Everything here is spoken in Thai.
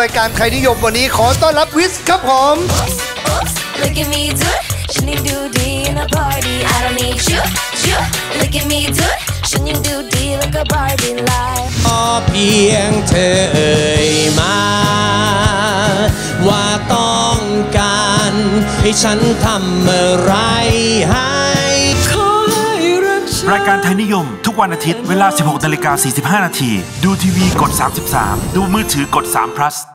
รายการใครนิยมวันนี้ขอต้อนรับวิสครับผมพ look at me do. Shouldn't do D in a party. I don't need you, you. Look at me do. Shouldn't do D like a Barbie life. ขอเพียงเธอเอ่ยมา ว่าต้องการให้ฉันทำอะไรให้รายการไทยนิยม ทุกวันอาทิตย์เวลา 16นาฬิกา45 นาที ดูทีวีกด 33 ดูมือถือกด3 plus